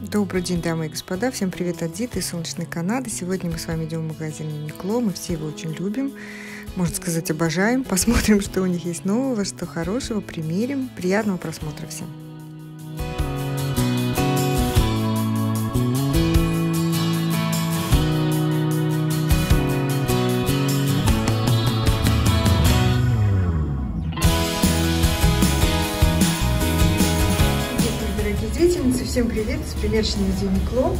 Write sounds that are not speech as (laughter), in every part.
Добрый день, дамы и господа. Всем привет от Диты из солнечной Канады. Сегодня мы с вами идем в магазин Uniqlo. Мы все его очень любим. Можно сказать, обожаем. Посмотрим, (laughs) что у них есть нового, что хорошего. Примерим. Приятного просмотра всем. Всем привет, с примерочной Uniqlo.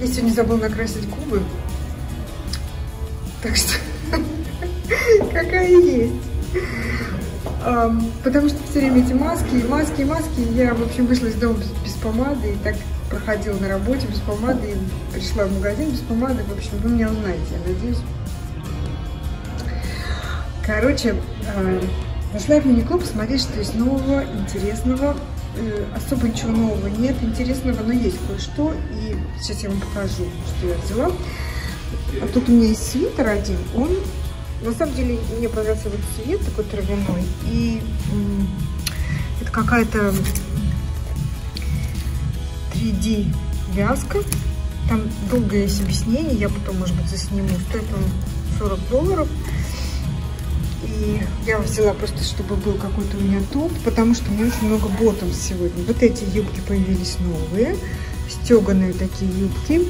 Я сегодня забыла накрасить губы. Так что, (laughs) какая есть. потому что все время эти маски, маски, маски. Я, в общем, вышла из дома без, помады и так проходила на работе без помады. И пришла в магазин без помады. В общем, вы меня узнаете, я надеюсь. Короче, зашла в Uniqlo посмотреть, что есть нового, интересного особо ничего нового нет, интересного, но есть кое-что. И сейчас я вам покажу, что я взяла. А тут у меня есть свитер один. Он, на самом деле, мне понравился вот цвет такой травяной. И это какая-то 3D вязка. Там долгое есть объяснение, я потом, может быть, засниму. Стоит он 40 долларов. И я взяла просто, чтобы был какой-то у меня топ, потому что у меня очень много ботов сегодня. Вот эти юбки появились новые, стеганые такие юбки.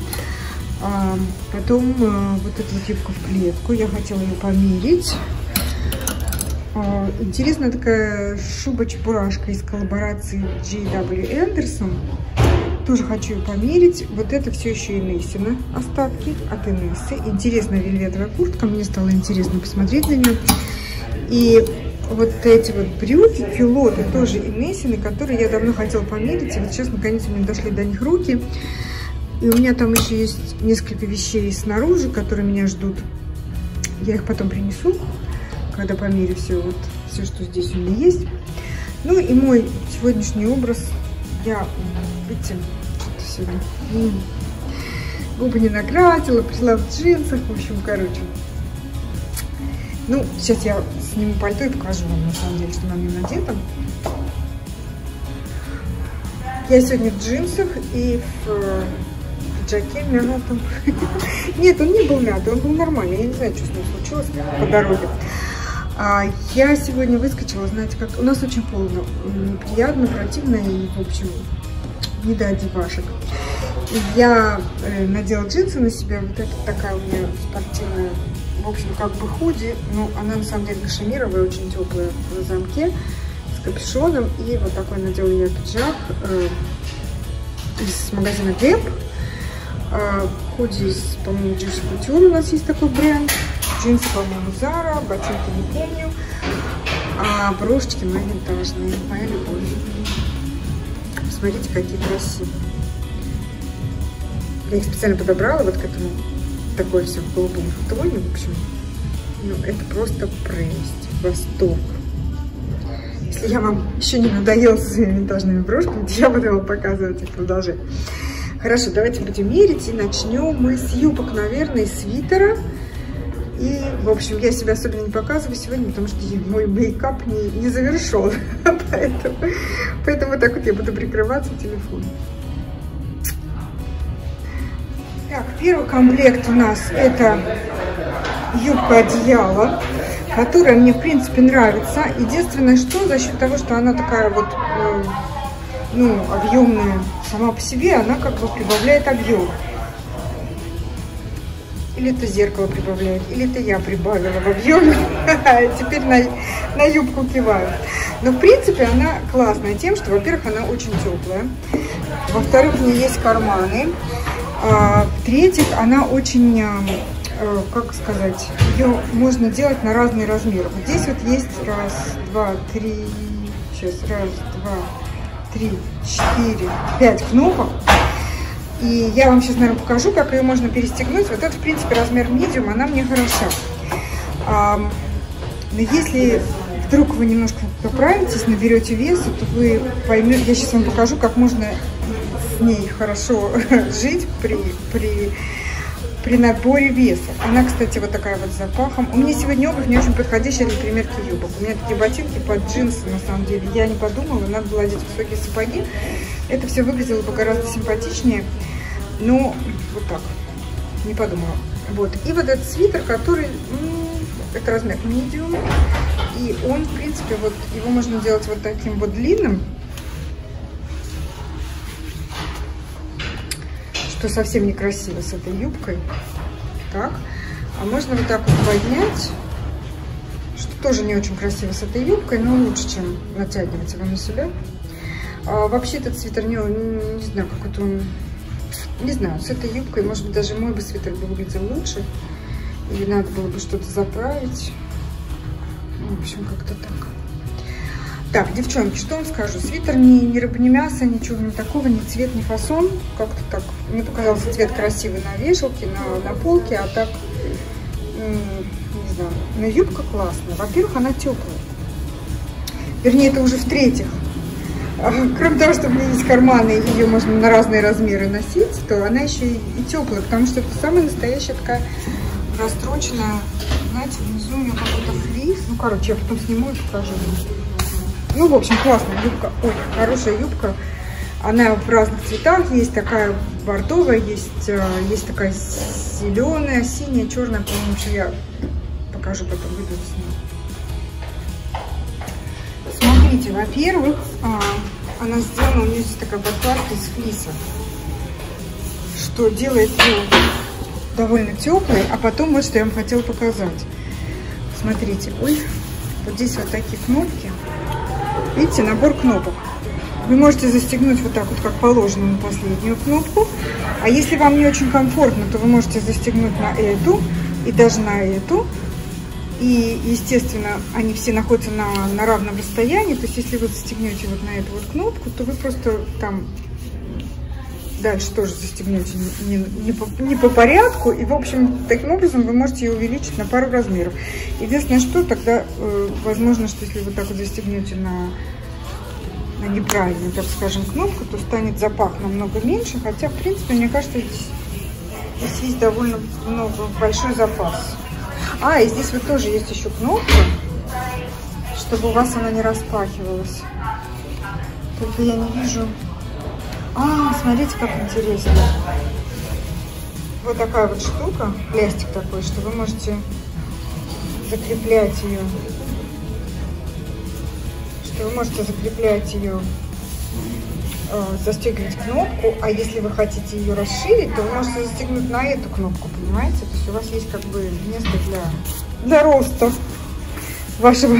А, потом а, вот эта вот юбка в клетку, я хотела ее померить. А, интересная такая шуба-чебурашка из коллаборации J.W. Anderson. Тоже хочу ее померить. Вот это все еще Инессина остатки от Инессы. Интересная вельветовая куртка. Мне стало интересно посмотреть на нее. И вот эти вот брюки, кюлоты, тоже Инессины, которые я давно хотела померить. И вот сейчас, наконец, у меня дошли до них руки. И у меня там еще есть несколько вещей снаружи, которые меня ждут. Я их потом принесу, когда померю все, вот, все, что здесь у меня есть. Ну и мой сегодняшний образ. Я, видите, сегодня губы не накрасила, пришла в джинсах, в общем, короче. Ну, сейчас я сниму пальто и покажу вам, на самом деле, что на мне надето. Я сегодня в джинсах и в э, пиджаке мятом. (laughs) Нет, он не был мятый, он был нормальный. Я не знаю, что с ним случилось по дороге. А я сегодня выскочила, знаете, как... У нас очень холодно, неприятно, противно и, в общем, не до одевашек. Я э, надела джинсы на себя, вот это такая у меня спортивная в общем, как бы худи, но она на самом деле кашемировая, очень теплая в замке, с капюшоном. И вот такой надела я пиджак э, из магазина Gap. Э, худи из, по-моему, Juicy Couture у нас есть такой бренд. Джинсы, по-моему, Zara, ботинки не помню. А брошечки мои винтажные, моя любовь. Посмотрите, какие красивые. Я их специально подобрала вот к этому такой все в голубом тоне, в общем, ну, это просто прелесть, восторг. Если я вам еще не надоела своими винтажными брошками, то я буду вам показывать их продолжение. Хорошо, давайте будем мерить и начнем мы с юбок, наверное, свитера. И, в общем, я себя особенно не показываю сегодня, потому что мой мейкап не, не завершен. (laughs) поэтому, поэтому так вот я буду прикрываться телефоном. Так, первый комплект у нас это юбка одеяла, которая мне, в принципе, нравится. Единственное, что за счет того, что она такая вот, э, ну, объемная сама по себе, она как бы прибавляет объем. Или это зеркало прибавляет, или это я прибавила в объеме. (laughs) Теперь на, на юбку киваю. Но, в принципе, она классная тем, что, во-первых, она очень теплая. Во-вторых, в ней есть карманы. А, В-третьих, она очень, а, э, как сказать, ее можно делать на разные размеры. Вот здесь вот есть раз, два, три, сейчас, раз, два, три, четыре, пять кнопок. И я вам сейчас, наверное, покажу, как ее можно перестегнуть. Вот это, в принципе, размер medium, она мне хороша. Но если вдруг вы немножко поправитесь, наберете веса, то вы поймете, я сейчас вам покажу, как можно с ней хорошо (laughs) жить при, при, при наборе веса. Она, кстати, вот такая вот с запахом. У меня сегодня обувь не очень подходящая для примерки юбок. У меня такие ботинки под джинсы, на самом деле. Я не подумала, надо было одеть высокие сапоги. Это все выглядело бы гораздо симпатичнее. Но вот так, не подумала. Вот. И вот этот свитер, который, ну, это размер medium. И он, в принципе, вот его можно делать вот таким вот длинным. Что совсем некрасиво с этой юбкой. Так. А можно вот так вот поднять. Что тоже не очень красиво с этой юбкой, но лучше, чем натягивать его на себя. А, вообще этот свитер, не, не знаю, какой-то он... Не знаю, с этой юбкой, может быть, даже мой бы свитер бы выглядел лучше. Или надо было бы что-то заправить. Ну, в общем, как-то так. Так, девчонки, что вам скажу? Свитер не, не рыба, не мясо, ничего не такого, ни цвет, ни фасон. Как-то так. Мне показался цвет красивый на вешалке, на, на полке, а так, не знаю. Но юбка классная. Во-первых, она теплая. Вернее, это уже в-третьих. Кроме того, что у меня есть карманы, ее можно на разные размеры носить, то она еще и, теплая, потому что это самая настоящая такая растроченная, знаете, внизу у нее какой-то флис. Ну, короче, я потом сниму и покажу. Ну, в общем, классная юбка. Ой, хорошая юбка. Она в разных цветах. Есть такая бордовая, есть, э, есть такая зеленая, синяя, черная. По-моему, я покажу потом, выйду с Смотрите, во-первых, а, она сделана, у нее здесь такая подкладка из флиса, что делает ее довольно теплой. А потом вот что я вам хотела показать. Смотрите, ой, вот здесь вот такие кнопки. Видите, набор кнопок. Вы можете застегнуть вот так вот, как положено, на последнюю кнопку. А если вам не очень комфортно, то вы можете застегнуть на эту и даже на эту. И, естественно, они все находятся на, на равном расстоянии. То есть, если вы застегнете вот на эту вот кнопку, то вы просто там дальше тоже застегнете не, не, не, по, не по порядку. И, в общем, таким образом вы можете ее увеличить на пару размеров. Единственное, что тогда, э, возможно, что если вы так вот застегнете на, на неправильную, так скажем, кнопку, то станет запах намного меньше. Хотя, в принципе, мне кажется, здесь, здесь есть довольно много, большой запас. А, и здесь вот тоже есть еще кнопка, чтобы у вас она не распахивалась. Только я не вижу. А, смотрите, как интересно. Вот такая вот штука, пластик такой, что вы можете закреплять ее. Что вы можете закреплять ее застегивать кнопку, а если вы хотите ее расширить, то вы можете застегнуть на эту кнопку, понимаете? То есть у вас есть как бы место для, для роста вашего,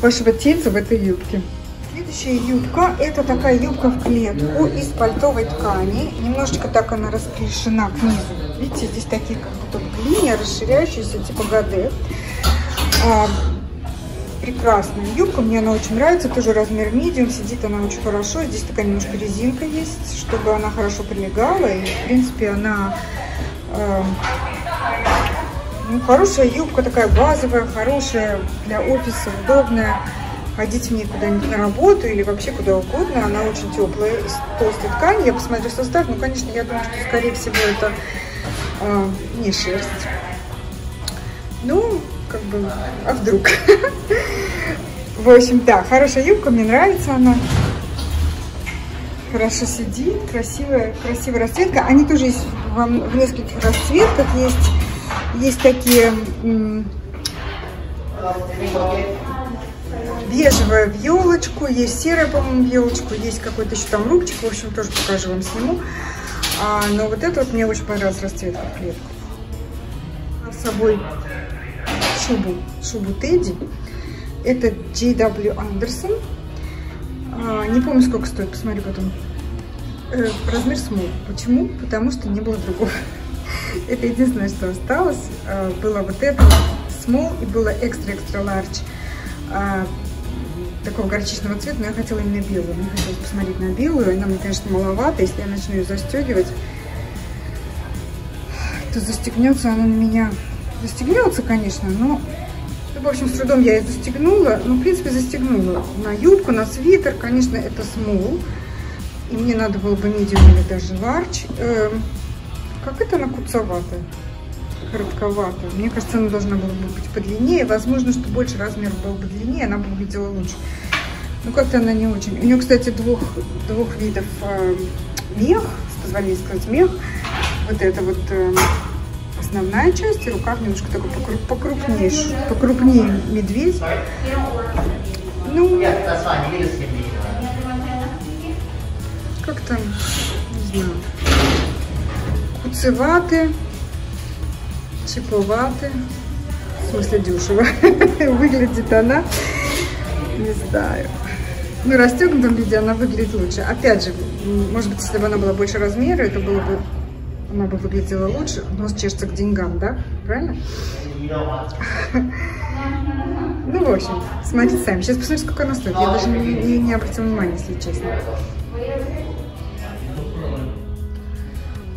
вашего тельца в этой юбке. Следующая юбка, это такая юбка в клетку из пальтовой ткани. Немножечко так она расклешена к низу. Видите, здесь такие как будто линии, расширяющиеся, типа ГД прекрасная юбка, мне она очень нравится, тоже размер medium, сидит она очень хорошо, здесь такая немножко резинка есть, чтобы она хорошо прилегала, и в принципе она э, ну, хорошая юбка, такая базовая, хорошая для офиса, удобная, ходить мне куда-нибудь на работу или вообще куда угодно, она очень теплая, из толстой ткани, я посмотрю состав, ну, конечно, я думаю, что скорее всего это э, не шерсть, ну, как бы, а вдруг? В общем, да, хорошая юбка, мне нравится она. Хорошо сидит, красивая, красивая расцветка. Они тоже есть в, в нескольких расцветках. Есть, есть такие бежевая в елочку, есть серая, по-моему, в елочку, есть какой-то еще там рубчик. В общем, тоже покажу вам, сниму. А, но вот это вот мне очень понравилась расцветка в клетку. С собой шубу, шубу Тедди. Это J.W. Anderson. А, не помню, сколько стоит, посмотрю потом. Э, размер small. Почему? Потому что не было другого. (laughs) это единственное, что осталось. А, было вот это small и было extra-extra large. А, такого горчичного цвета, но я хотела именно белую. Мне хотелось посмотреть на белую. Она мне, конечно, маловато. Если я начну ее застегивать, то застегнется она на меня Застегнется, конечно, но, в общем, с трудом я ее застегнула. Ну, в принципе, застегнула на юбку, на свитер. Конечно, это смол. И мне надо было бы medium или даже large. Эм, как это она куцоватая, коротковатая. Мне кажется, она должна была бы быть подлиннее. Возможно, что больше размер был бы длиннее, она бы выглядела лучше. Ну, как-то она не очень. У нее, кстати, двух, двух видов э, мех, с позволения сказать мех. Вот это вот э, основная часть, и рукав немножко такой покруп, покрупнее, покрупнее медведь. Ну, как-то, не знаю, куцеваты, чиповаты, в смысле дешево (laughs) выглядит она, не знаю. Ну, расстегнутом виде она выглядит лучше. Опять же, может быть, если бы она была больше размера, это было бы, она бы выглядела лучше. Нос чешется к деньгам, да? Правильно? (laughs) Ну, в общем, смотрите сами. Сейчас посмотрите, сколько она стоит. Я даже не, не, обратила внимания, если честно.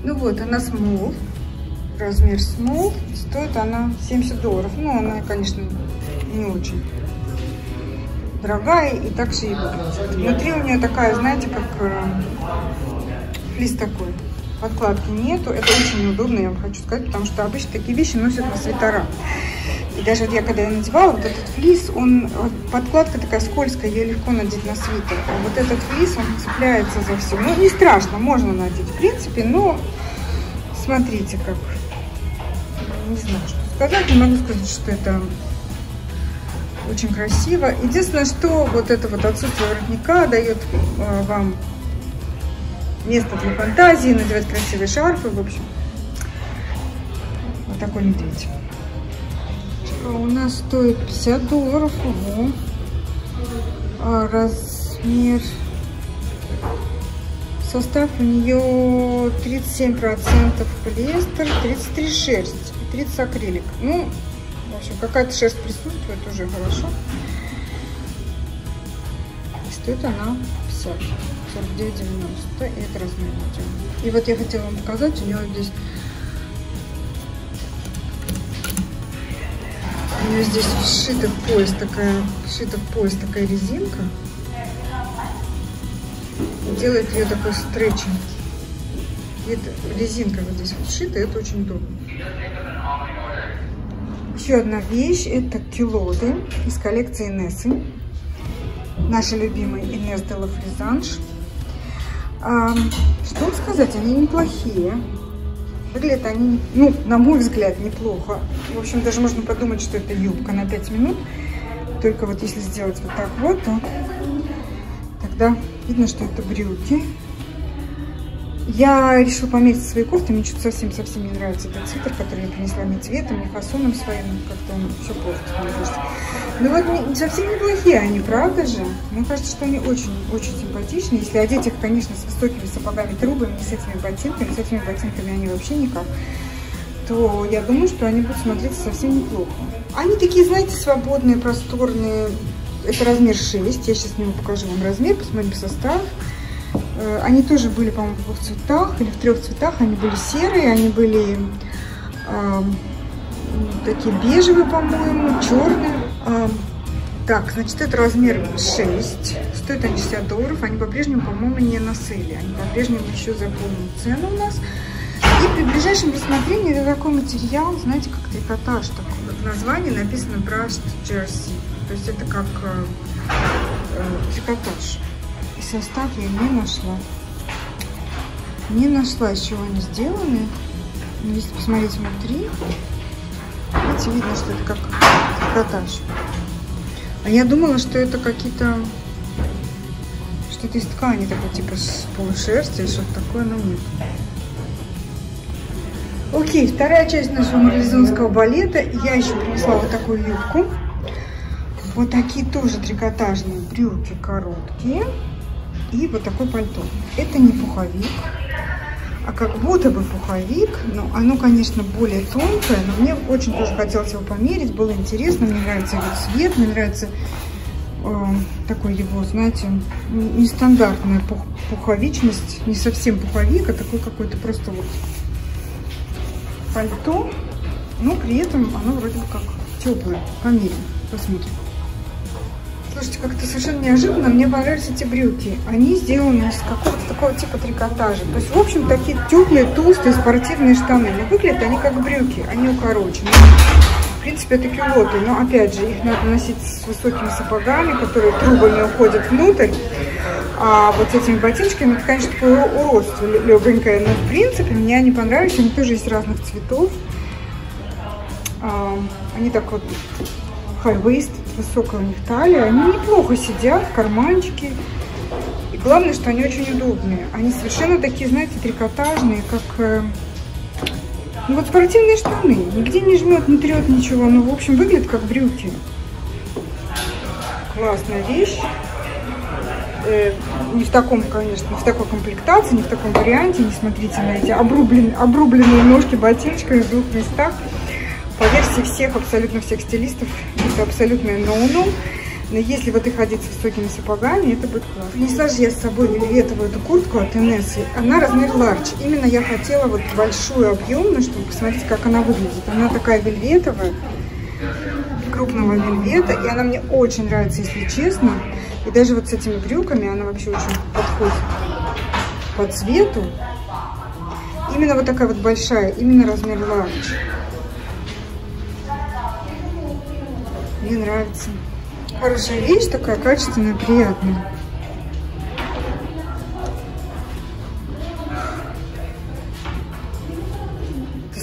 Ну вот, она small, размер small, стоит она 70 долларов. Ну, она, конечно, не очень дорогая и так же и выглядит. Внутри у нее такая, знаете, как э, флис такой. Подкладки нету. Это очень неудобно, я вам хочу сказать, потому что обычно такие вещи носят на свитера. И даже вот я когда я надевала, вот этот флис, он, подкладка такая скользкая, ее легко надеть на свитер. А вот этот флис, он цепляется за все. Ну, не страшно, можно надеть, в принципе, но смотрите как. Не знаю, что сказать. Не могу сказать, что это очень красиво. Единственное, что вот это вот отсутствие воротника дает э, вам место для фантазии, надевать красивые шарфы, в общем. Вот такой медведь. А у нас стоит 50 долларов. Ого. А размер... Состав у нее 37% полиэстер, 33 шерсть и 30 акрилик. Ну, в общем, какая-то шерсть присутствует, уже хорошо. И стоит она 50, 49,90. И это размер И вот я хотела вам показать, у нее здесь У нее здесь вшита в пояс такая, вшита в пояс такая резинка. Делает ее такой стрейчинг. Это резинка вот здесь вот вшита, это очень удобно. Еще одна вещь, это килоды из коллекции Инессы. Наши любимые Инесс де ла Фризанж. А, что сказать, они неплохие. Выглядят они, ну, на мой взгляд, неплохо. В общем, даже можно подумать, что это юбка на 5 минут. Только вот если сделать вот так вот, то тогда видно, что это брюки. Я решила померить свои кофты. Мне что-то совсем-совсем не нравится этот свитер, который я принесла мне цветом, не фасоном своим. Как-то он все портит, мне кажется. Ну вот совсем неплохие они, правда же? Мне кажется, что они очень-очень симпатичные. Если одеть их, конечно, с высокими сапогами трубами, не с этими ботинками, с этими ботинками они вообще никак, то я думаю, что они будут смотреться совсем неплохо. Они такие, знаете, свободные, просторные. Это размер 6. Я сейчас не покажу вам размер, посмотрим состав. Э, они тоже были, по-моему, в двух цветах или в трех цветах. Они были серые, они были э, такие бежевые, по-моему, черные. Так, значит, это размер 6. Стоят они 60 долларов. Они по-прежнему, по-моему, не на сейле. Они по-прежнему еще за полную цену у нас. И при ближайшем рассмотрении это такой материал, знаете, как трикотаж. Такой. Вот в названии написано Brushed Jersey. То есть это как э, э, трикотаж. И состав я не нашла. Не нашла, из чего они сделаны. Но если посмотреть внутри, видите, видно, что это как трикотаж. А я думала, что это какие-то... Что-то из ткани такой, типа с полушерсти что-то такое, но нет. Окей, вторая часть нашего марлезонского балета. Я еще принесла вот такую юбку. Вот такие тоже трикотажные брюки короткие и вот такой пальто. Это не пуховик, а как будто бы пуховик, но оно, конечно, более тонкое, но мне очень тоже хотелось его померить, было интересно, мне нравится его цвет, мне нравится э, такой его, знаете, нестандартная пух, пуховичность, не совсем пуховик, а такой какой-то просто вот пальто, но при этом оно вроде бы как теплое, померим, посмотрим. Слушайте, как-то совершенно неожиданно мне понравились эти брюки. Они сделаны из какого-то такого типа трикотажа. То есть, в общем, такие теплые, толстые спортивные штаны. Но выглядят они как брюки, они укорочены. В принципе, это кюлоты, но опять же, их надо носить с высокими сапогами, которые трубами уходят внутрь. А вот с этими ботиночками, это, конечно, такое уродство легонькое, но в принципе мне они понравились, они тоже есть разных цветов. Они так вот waist, высокая у них талия, они неплохо сидят, карманчики. И главное, что они очень удобные. Они совершенно такие, знаете, трикотажные, как э, ну вот спортивные штаны. Нигде не жмет, не трет ничего. Ну, в общем, выглядит как брюки. Классная вещь. Э, не в таком, конечно, не в такой комплектации, не в таком варианте. Не смотрите на эти обрубленные, обрубленные ножки ботиночками в двух местах. По версии всех, абсолютно всех стилистов, это абсолютное ноу-ноу. -no. Но если вот и ходить с высокими сапогами, это будет классно. Принесла же я с собой вельветовую эту куртку от Инессы. Она размер ларч. Именно я хотела вот большую объемную, чтобы посмотреть, как она выглядит. Она такая вельветовая, крупного вельвета. И она мне очень нравится, если честно. И даже вот с этими брюками она вообще очень подходит по цвету. Именно вот такая вот большая, именно размер ларч. Мне нравится. Хорошая вещь, такая качественная, приятная.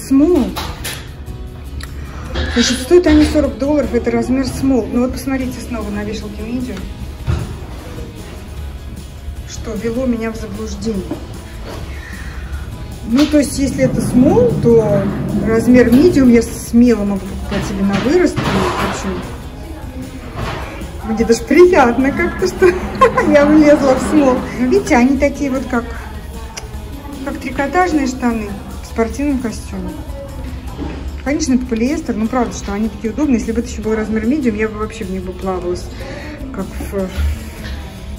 Смол. Значит, стоят они 40 долларов, это размер смол. Ну вот посмотрите снова на вешалке медиа, что ввело меня в заблуждение. Ну, то есть, если это смол, то размер медиум я смело могу покупать себе на вырост. И, в общем, мне даже приятно как-то, что (laughs) я влезла в смол. Видите, они такие вот как, как трикотажные штаны в спортивном костюме. Конечно, это полиэстер, но правда, что они такие удобные. Если бы это еще был размер медиум, я бы вообще в них бы плавалась, как в,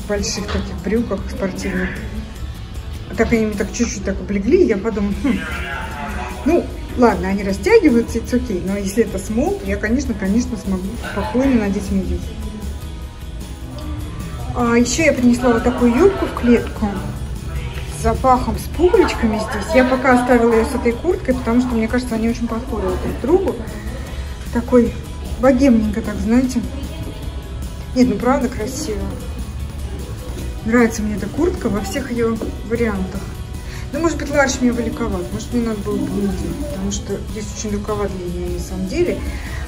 больших таких брюках спортивных. А так они мне так чуть-чуть так облегли, я подумала, хм, ну, ладно, они растягиваются, это окей, но если это смол, я, конечно, конечно, смогу спокойно надеть медиум. А, еще я принесла вот такую юбку в клетку с запахом, с пуговичками здесь. Я пока оставила ее с этой курткой, потому что, мне кажется, они очень подходят друг другу. Такой богемненько, так, знаете. Нет, ну правда красиво. Нравится мне эта куртка во всех ее вариантах. Ну, может быть, ларч мне великоват. Может, мне надо было бы потому что здесь очень рукава длинные на самом деле.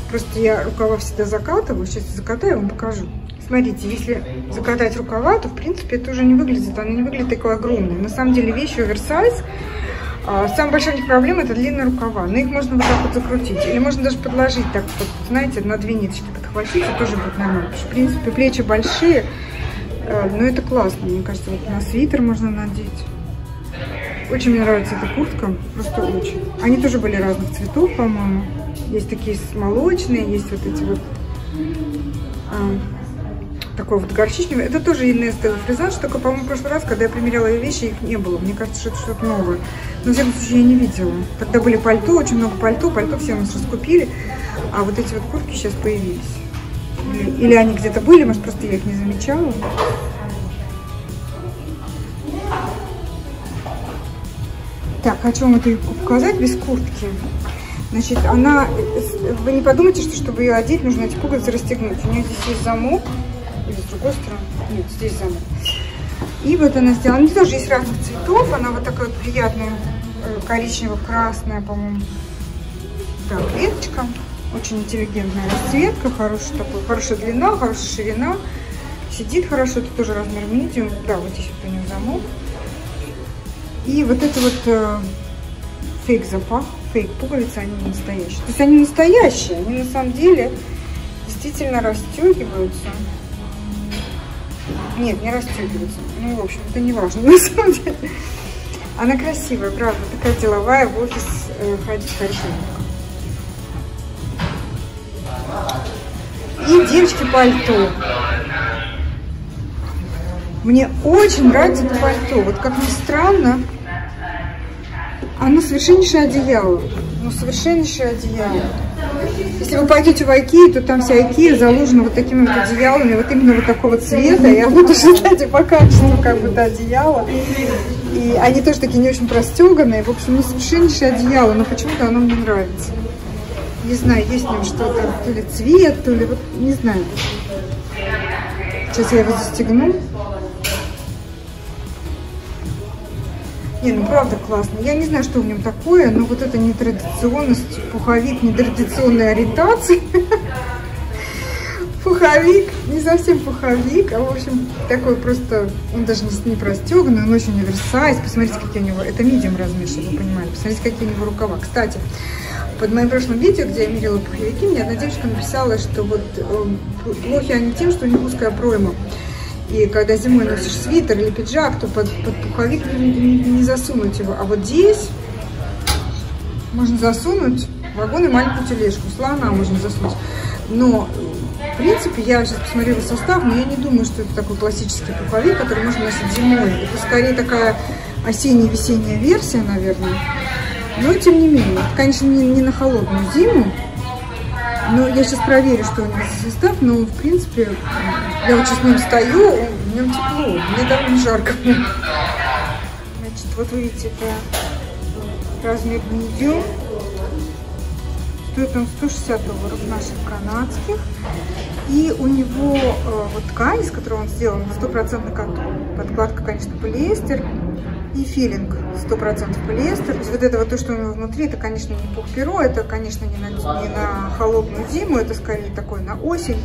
Просто я рукава всегда закатываю. Сейчас закатаю, вам покажу. Смотрите, если закатать рукава, то, в принципе, это уже не выглядит, она не выглядит такой огромной. На самом деле, вещи оверсайз. А, самая большая у них проблема – это длинные рукава. Но их можно вот так вот закрутить. Или можно даже подложить так вот, знаете, на две ниточки подхватить, и тоже будет нормально. Потому что, в принципе, плечи большие, э, но это классно. Мне кажется, вот на свитер можно надеть. Очень мне нравится эта куртка, просто очень. Они тоже были разных цветов, по-моему. Есть такие молочные, есть вот эти вот а, такой вот горчичневый. Это тоже Инесс Фризанж, только, по-моему, в прошлый раз, когда я примеряла ее вещи, их не было. Мне кажется, что это что-то новое. Но, в всяком случае, я не видела. Тогда были пальто, очень много пальто, пальто все у нас раскупили, а вот эти вот куртки сейчас появились. Или, или они где-то были, может, просто я их не замечала. Так, хочу вам юбку показать без куртки. Значит, она, вы не подумайте, что чтобы ее одеть, нужно эти пуговицы расстегнуть. У нее здесь есть замок, или с другой стороны. Нет, здесь замок. И вот она сделана. Они тоже есть разных цветов. Она вот такая вот приятная, э, коричнево-красная, по-моему. Да, клеточка. Очень интеллигентная расцветка. Хорошая, такой, хорошая длина, хорошая ширина. Сидит хорошо. Это тоже размер медиум. Да, вот здесь вот у нее замок. И вот это вот э, фейк запах, фейк пуговицы, они не настоящие. То есть они настоящие, они на самом деле действительно расстегиваются. Нет, не расстегивается. Ну, в общем, это не важно, (laughs) на самом деле. Она красивая, правда. Такая деловая, в офис э, ходить хорошо. И девочки пальто. Мне очень нравится это пальто. Вот как ни странно, оно совершеннейшее одеяло. Ну, совершеннейшее одеяло. Если вы пойдете в Айкею, то там вся Айкея заложена вот такими вот одеялами, вот именно вот такого цвета. И оно тоже, знаете, по качеству как бы да, одеяло. И они тоже такие не очень простеганные. В общем, не совершеннейшее одеяло, но почему-то оно мне нравится. Не знаю, есть в нем что-то, то ли цвет, то ли вот, не знаю. Сейчас я его застегну. Не, ну правда классно. Я не знаю, что в нем такое, но вот эта нетрадиционность, пуховик нетрадиционной ориентации. (laughs) Пуховик, не совсем пуховик, а в общем такой просто, он даже не, не простеганный, он очень оверсайз. Посмотрите, какие у него, это медиум размер, чтобы вы понимали. Посмотрите, какие у него рукава. Кстати, под моим прошлым видео, где я мерила пуховики, мне одна девочка написала, что вот э, плохи они тем, что у них узкая пройма. И когда зимой носишь свитер или пиджак, то под, под пуховик не, не, не засунуть его. А вот здесь можно засунуть вагон и маленькую тележку. Слона можно засунуть. Но, в принципе, я сейчас посмотрела состав, но я не думаю, что это такой классический пуховик, который можно носить зимой. Это скорее такая осенне-весенняя версия, наверное. Но, тем не менее, это, конечно, не, не на холодную зиму, ну, я сейчас проверю, что у него за состав, но, в принципе, я вот сейчас в нем стою, в нем тепло, мне довольно жарко. Значит, вот видите, это размер medium. Стоит он 160 долларов наших канадских. И у него э, вот ткань, из которой он сделан, стопроцентный катон. Подкладка, конечно, полиэстер и филинг 100% полиэстер. То есть вот это вот то, что у него внутри, это, конечно, не пух-перо, это, конечно, не на, не на холодную зиму, это скорее такой на осень.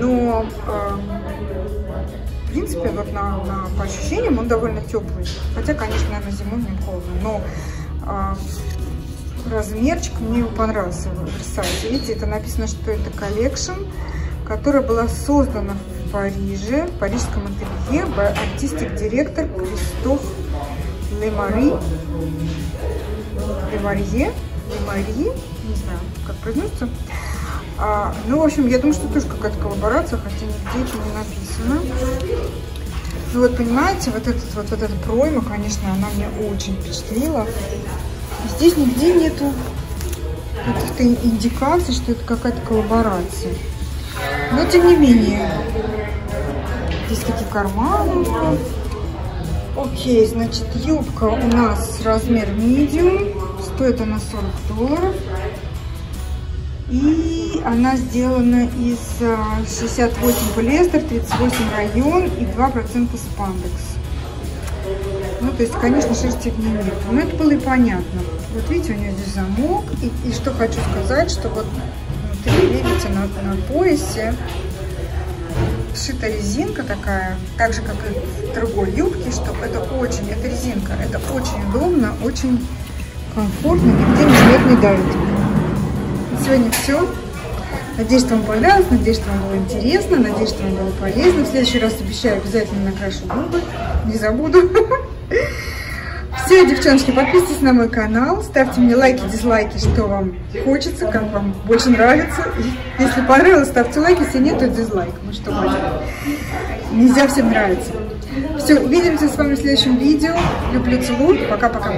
Но, э, в принципе, вот на, на, по ощущениям он довольно теплый. Хотя, конечно, наверное, зимой не холодно. Но э, размерчик мне понравился в сайте. Видите, это написано, что это collection, которая была создана в Париже, в парижском ателье, artistic director Кристоф Лемари, Лемарье, Лемарье, не знаю, как произносится. А, ну, в общем, я думаю, что тоже какая-то коллаборация, хотя нигде это не написано. Ну вот, понимаете, вот, этот, вот, вот эта пройма, конечно, она мне очень впечатлила. Здесь нигде нету каких-то индикаций, что это какая-то коллаборация. Но, тем не менее, здесь такие карманы. Окей, значит, юбка у нас размер medium. Стоит она 40 долларов. И она сделана из 68 а, полиэстер, 38 район и 2% спандекс. Ну, то есть, конечно, шерсти в ней нет. Но это было и понятно. Вот видите, у нее здесь замок. И, и что хочу сказать, что вот внутри, видите, на, на поясе сшита резинка такая, так же, как и в другой юбке, что это очень, это резинка, это очень удобно, очень комфортно, нигде не не давит. Сегодня все. Надеюсь, что вам понравилось, надеюсь, что вам было интересно, надеюсь, что вам было полезно. В следующий раз обещаю, обязательно накрашу губы, не забуду. (laughs) Все, девчонки, подписывайтесь на мой канал, ставьте мне лайки, дизлайки, что вам хочется, как вам больше нравится. Если понравилось, ставьте лайки, если нет, то дизлайк. Ну что будет. Нельзя всем нравиться. Все, увидимся с вами в следующем видео. Люблю, целую. Пока-пока.